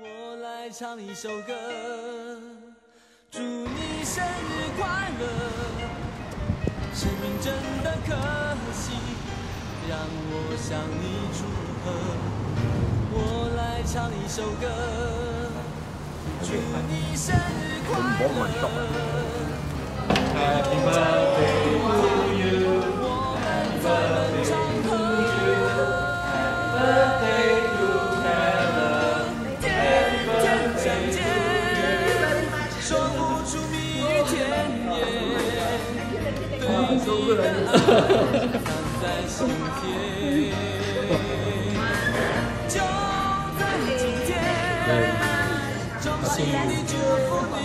我来唱一首歌，祝你生日快乐。生命真的可惜，让我向你祝贺。我来唱一首歌，祝你生日快乐。对你的爱藏在心田。就在今天，衷心地祝福。